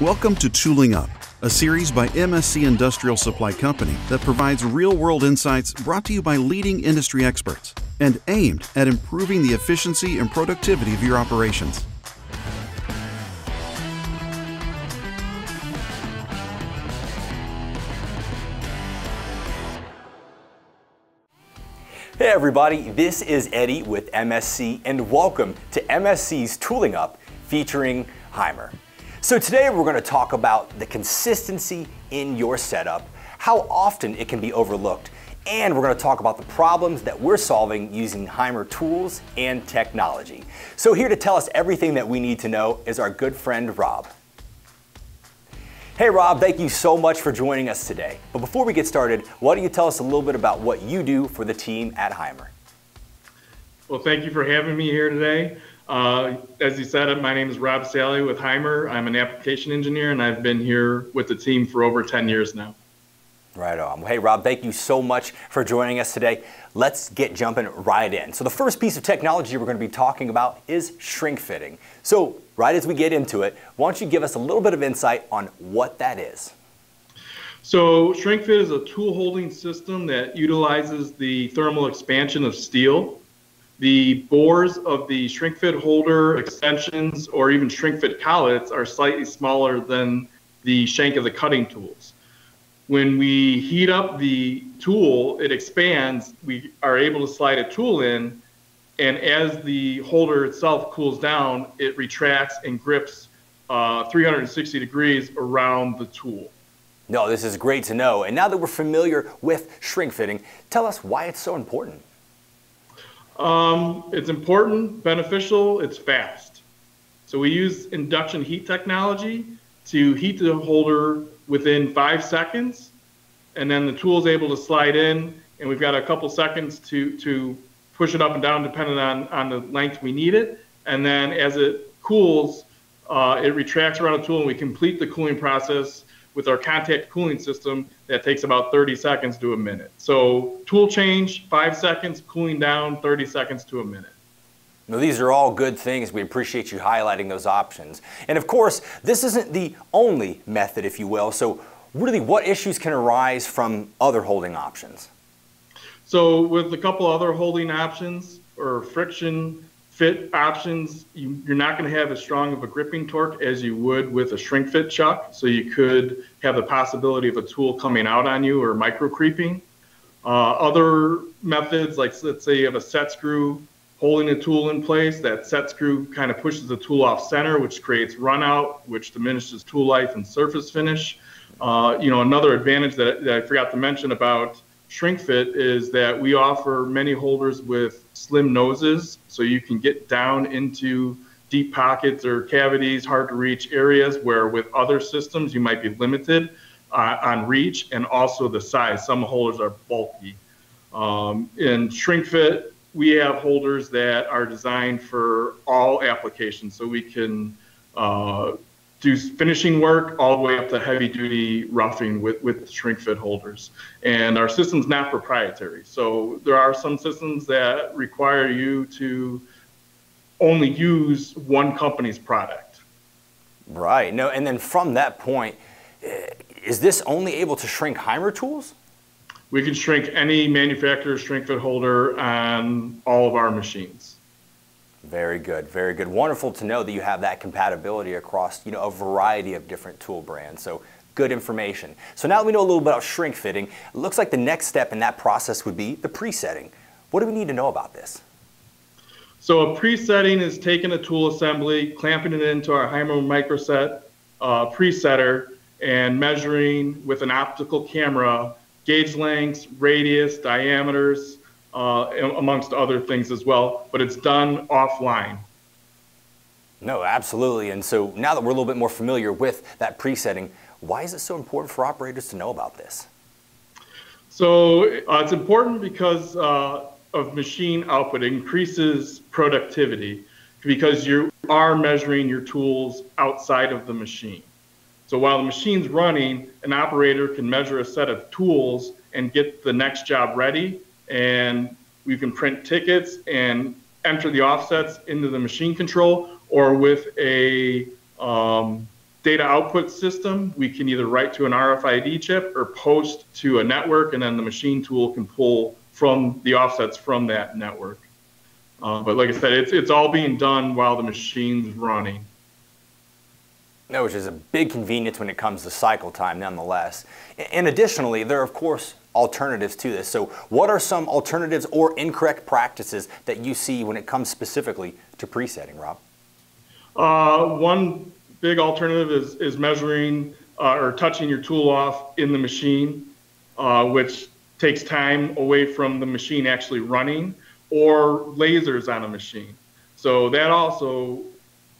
Welcome to Tooling Up, a series by MSC Industrial Supply Company that provides real world insights brought to you by leading industry experts and aimed at improving the efficiency and productivity of your operations. Hey everybody, this is Eddie with MSC and welcome to MSC's Tooling Up featuring Haimer. So today we're going to talk about the consistency in your setup, how often it can be overlooked, and we're going to talk about the problems that we're solving using Haimer tools and technology. So here to tell us everything that we need to know is our good friend Rob. Hey Rob, thank you so much for joining us today. But before we get started, why don't you tell us a little bit about what you do for the team at Haimer? Well, thank you for having me here today. Uh, as you said, my name is Rob Salley with Haimer. I'm an application engineer, and I've been here with the team for over 10 years now. Right on. Hey, Rob, thank you so much for joining us today. Let's get jumping right in. So, the first piece of technology we're going to be talking about is shrink fitting. So, right as we get into it, why don't you give us a little bit of insight on what that is? So, shrink fit is a tool holding system that utilizes the thermal expansion of steel the bores of the shrink fit holder extensions or even shrink fit collets are slightly smaller than the shank of the cutting tools. When we heat up the tool, it expands. We are able to slide a tool in, and as the holder itself cools down, it retracts and grips uh, 360 degrees around the tool. No, this is great to know. And now that we're familiar with shrink fitting, tell us why it's so important. Um, it's important, beneficial, it's fast. So we use induction heat technology to heat the holder within five seconds, and then the tool is able to slide in, and we've got a couple seconds to, to push it up and down depending on, on the length we need it. And then as it cools, uh, it retracts around the tool, and we complete the cooling process with our contact cooling system that takes about 30 seconds to a minute. So tool change, five seconds, cooling down, 30 seconds to a minute. Now, these are all good things. We appreciate you highlighting those options. And of course, this isn't the only method, if you will. So really, what issues can arise from other holding options? So with a couple other holding options or friction fit options, you, are not going to have as strong of a gripping torque as you would with a shrink fit chuck. So you could have the possibility of a tool coming out on you or micro creeping. Uh, other methods, like let's say you have a set screw holding a tool in place, that set screw kind of pushes the tool off center, which creates run out, which diminishes tool life and surface finish. Uh, you know, another advantage that, that I forgot to mention about shrink fit is that we offer many holders with slim noses so you can get down into deep pockets or cavities, hard to reach areas where with other systems you might be limited uh, on reach and also the size. Some holders are bulky. Um, in shrink fit, we have holders that are designed for all applications so we can uh, do finishing work all the way up to heavy duty roughing with, with shrink fit holders. And our system's not proprietary. So there are some systems that require you to only use one company's product. Right. No, and then from that point, is this only able to shrink Haimer tools? We can shrink any manufacturer's shrink fit holder on all of our machines. Very good, very good. Wonderful to know that you have that compatibility across you know a variety of different tool brands. So good information. So now that we know a little bit about shrink fitting, it looks like the next step in that process would be the presetting. What do we need to know about this? So a presetting is taking a tool assembly, clamping it into our Haimer microset uh, presetter, and measuring with an optical camera gauge lengths, radius, diameters, uh, amongst other things as well, but it's done offline. No, absolutely. And so now that we're a little bit more familiar with that presetting, why is it so important for operators to know about this? So uh, it's important because uh, of machine output. It increases productivity because you are measuring your tools outside of the machine. So while the machine's running, an operator can measure a set of tools and get the next job ready and we can print tickets and enter the offsets into the machine control or with a um, data output system, we can either write to an RFID chip or post to a network, and then the machine tool can pull from the offsets from that network. Uh, but like I said, it's, it's all being done while the machine's running. No, which is a big convenience when it comes to cycle time, nonetheless. And additionally, there are, of course, alternatives to this. So, what are some alternatives or incorrect practices that you see when it comes specifically to presetting, Rob? Uh, one big alternative is, is measuring uh, or touching your tool off in the machine, uh, which takes time away from the machine actually running, or lasers on a machine. So that also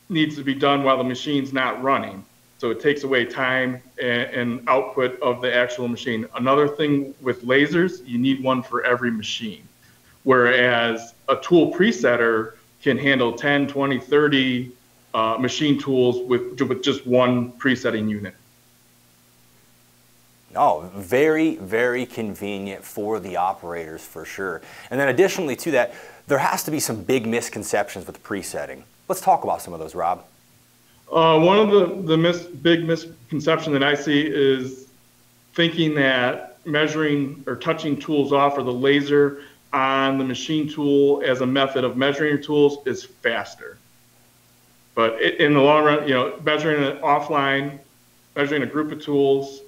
needs to be done while the machine's not running. So it takes away time and, and output of the actual machine. Another thing with lasers, you need one for every machine. Whereas a tool presetter can handle 10, 20, 30 uh, machine tools with, with just one presetting unit. Oh, very, very convenient for the operators for sure. And then additionally to that, there has to be some big misconceptions with presetting. Let's talk about some of those, Rob. Uh, one of the, the mis- big misconception that I see is thinking that measuring or touching tools off or the laser on the machine tool as a method of measuring your tools is faster. But in the long run, you know, measuring it offline, measuring a group of tools,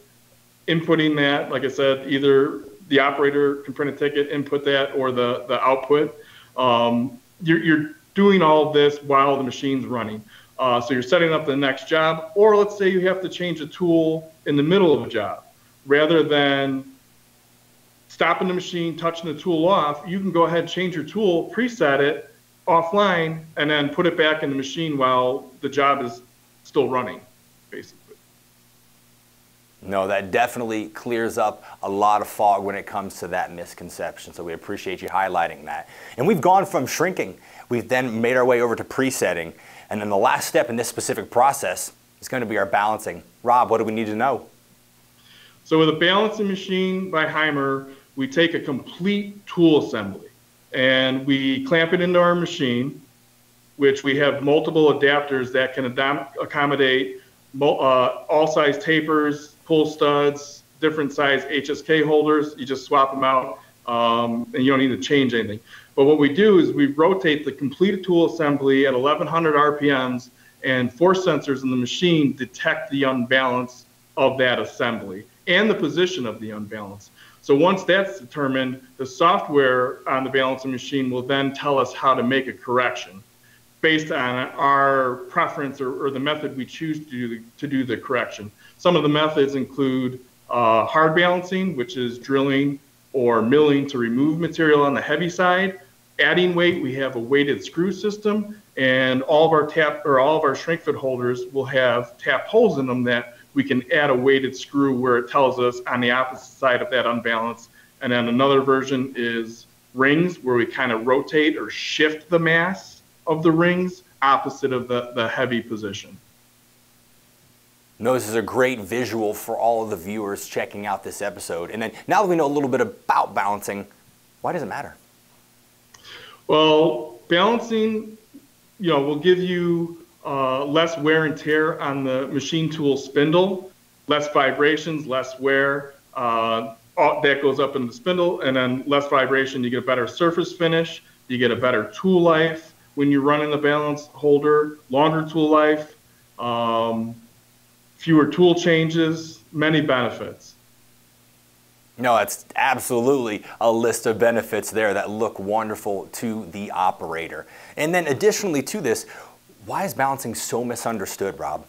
inputting that, like I said, either the operator can print a ticket, input that, or the, the output. Um, you're, you're doing all of this while the machine's running. Uh, so you're setting up the next job, or let's say you have to change a tool in the middle of a job. Rather than stopping the machine, touching the tool off, you can go ahead, and change your tool, preset it, offline and then put it back in the machine while the job is still running, basically. No, that definitely clears up a lot of fog when it comes to that misconception. So we appreciate you highlighting that. And we've gone from shrinking, we've then made our way over to presetting. And then the last step in this specific process is going to be our balancing. Rob, what do we need to know? So with a balancing machine by Haimer, we take a complete tool assembly and we clamp it into our machine, which we have multiple adapters that can accommodate uh, all size tapers, pull studs, different size HSK holders. You just swap them out, um, and you don't need to change anything. But what we do is we rotate the completed tool assembly at 1100 RPMs, and force sensors in the machine detect the unbalance of that assembly and the position of the unbalance. So once that's determined, the software on the balancing machine will then tell us how to make a correction based on our preference or, or the method we choose to do, the, to do the correction. Some of the methods include uh, hard balancing, which is drilling or milling to remove material on the heavy side. Adding weight, we have a weighted screw system, and all of our tap or all of our shrink fit holders will have tap holes in them that we can add a weighted screw where it tells us on the opposite side of that unbalance. And then another version is rings where we kind of rotate or shift the mass of the rings opposite of the, the heavy position. No, this is a great visual for all of the viewers checking out this episode. And then now that we know a little bit about balancing, why does it matter? Well, balancing, you know, will give you uh, less wear and tear on the machine tool spindle, less vibrations, less wear. Uh, all, that goes up in the spindle, and then less vibration. You get a better surface finish. You get a better tool life when you're running the balance holder. Longer tool life, um, fewer tool changes, many benefits. No, it's absolutely a list of benefits there that look wonderful to the operator. And then additionally to this, why is balancing so misunderstood, Rob?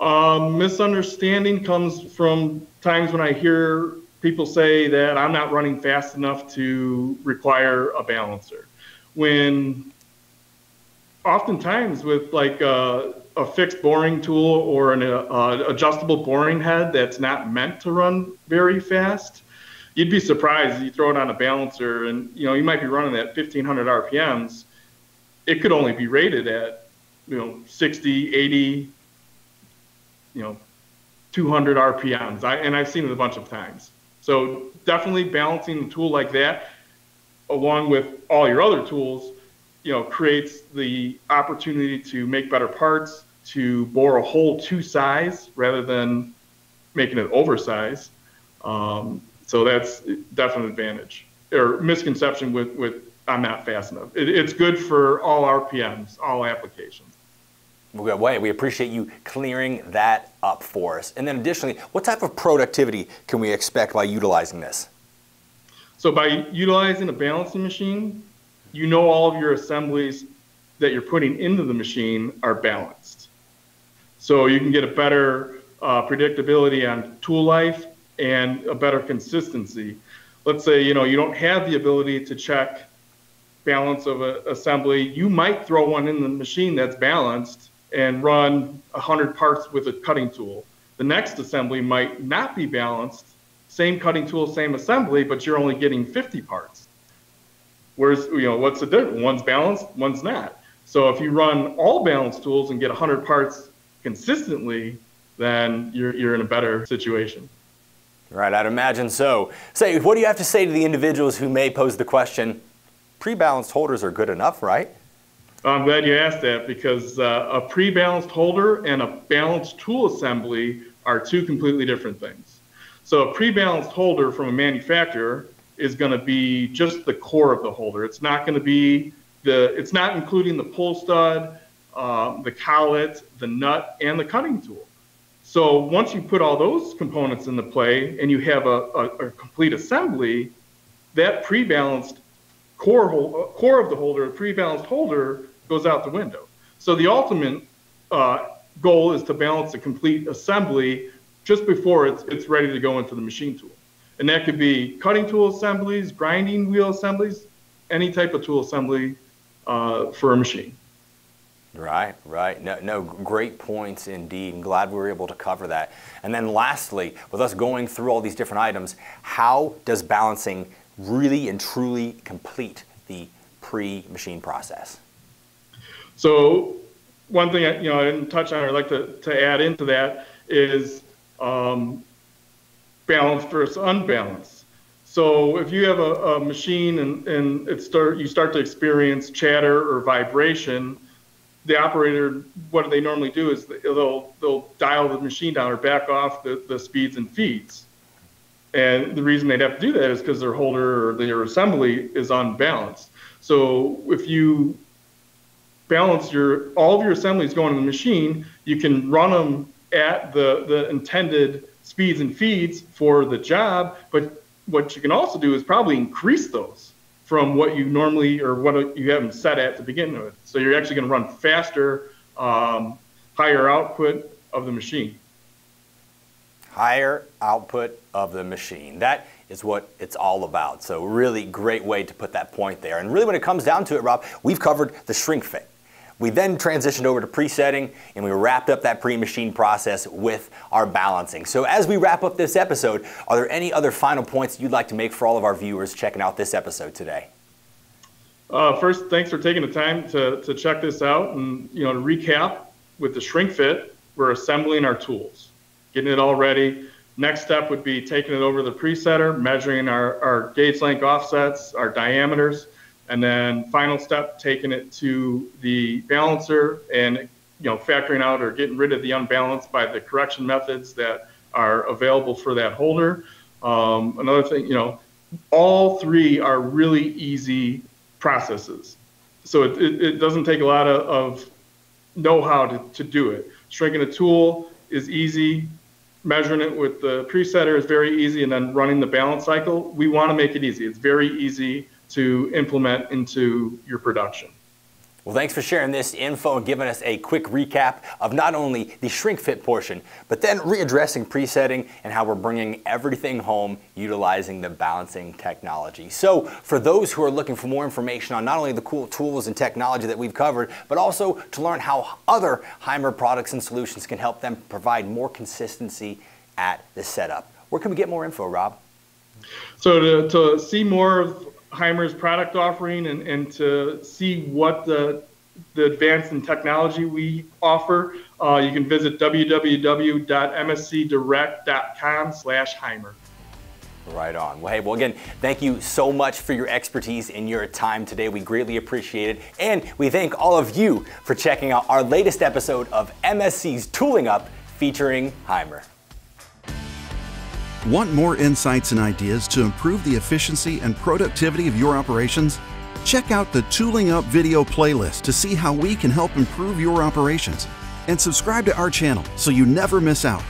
Um, misunderstanding comes from times when I hear people say that I'm not running fast enough to require a balancer. When oftentimes with like a, a fixed boring tool or an uh, adjustable boring head that's not meant to run very fast, you'd be surprised you throw it on a balancer and you know you might be running at 1500 RPMs it could only be rated at, you know, 60, 80, you know, 200 RPMs. I, and I've seen it a bunch of times. So definitely balancing the tool like that, along with all your other tools, you know, creates the opportunity to make better parts, to bore a hole to size rather than making it oversized. Um, so that's definite advantage or misconception with, with I'm not fast enough. It, it's good for all RPMs, all applications. Well. We appreciate you clearing that up for us. And then additionally, what type of productivity can we expect by utilizing this? So by utilizing a balancing machine, you know all of your assemblies that you're putting into the machine are balanced. So you can get a better uh, predictability on tool life and a better consistency. Let's say you know you don't have the ability to check balance of an assembly. You might throw one in the machine that's balanced and run 100 parts with a cutting tool. The next assembly might not be balanced, same cutting tool, same assembly, but you're only getting 50 parts. Whereas, you know, what's the difference? One's balanced, one's not. So if you run all balanced tools and get 100 parts consistently, then you're, you're in a better situation. Right, I'd imagine so. Say, what do you have to say to the individuals who may pose the question, pre-balanced holders are good enough, right? I'm glad you asked that because uh, a pre-balanced holder and a balanced tool assembly are two completely different things. So a pre-balanced holder from a manufacturer is going to be just the core of the holder. It's not going to be the, it's not including the pull stud, um, the collet, the nut, and the cutting tool. So once you put all those components into play and you have a, a, a complete assembly, that pre-balanced core, hole, core of the holder, a pre-balanced holder, goes out the window. So the ultimate uh, goal is to balance a complete assembly just before it's, it's ready to go into the machine tool. And that could be cutting tool assemblies, grinding wheel assemblies, any type of tool assembly uh, for a machine. Right, right. No, no, great points indeed. I'm glad we were able to cover that. And then lastly, with us going through all these different items, how does balancing really and truly complete the pre-machine process? So one thing I, you know I didn't touch on, or like to, to add into that is um, balance versus unbalance. So if you have a, a machine and, and it start you start to experience chatter or vibration, the operator what they normally do is they'll they'll dial the machine down or back off the, the speeds and feeds. And the reason they'd have to do that is because their holder or their assembly is unbalanced. So if you balance your all of your assemblies going in the machine, you can run them at the, the intended speeds and feeds for the job. But what you can also do is probably increase those from what you normally or what you have them set at to begin with. So you're actually going to run faster, um, higher output of the machine. Higher output of the machine. That is what it's all about. So really great way to put that point there. And really when it comes down to it, Rob, we've covered the shrink fit. We then transitioned over to presetting and we wrapped up that pre-machine process with our balancing. So as we wrap up this episode, are there any other final points you'd like to make for all of our viewers checking out this episode today? Uh, first, thanks for taking the time to, to check this out. And, you know, to recap, with the shrink fit, we're assembling our tools, getting it all ready. Next step would be taking it over to the presetter, measuring our, our gauge length offsets, our diameters, and then final step, taking it to the balancer and you know factoring out or getting rid of the unbalance by the correction methods that are available for that holder. Um, another thing, you know, all three are really easy processes. So it, it, it doesn't take a lot of, of know-how to, to do it. Shrinking a tool is easy. Measuring it with the presetter is very easy. And then running the balance cycle, we want to make it easy. It's very easy to implement into your production. Well, thanks for sharing this info and giving us a quick recap of not only the shrink fit portion, but then readdressing presetting and how we're bringing everything home utilizing the balancing technology. So, for those who are looking for more information on not only the cool tools and technology that we've covered, but also to learn how other Haimer products and solutions can help them provide more consistency at the setup, where can we get more info, Rob? So, to, to see more of Haimer's product offering and, and to see what the the advance in technology we offer, uh, you can visit www.mscdirect.com slash Haimer. Right on. Well, hey, well, again, thank you so much for your expertise and your time today. We greatly appreciate it. And we thank all of you for checking out our latest episode of MSC's Tooling Up featuring Haimer. Want more insights and ideas to improve the efficiency and productivity of your operations? Check out the Tooling Up video playlist to see how we can help improve your operations. And subscribe to our channel so you never miss out.